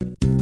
you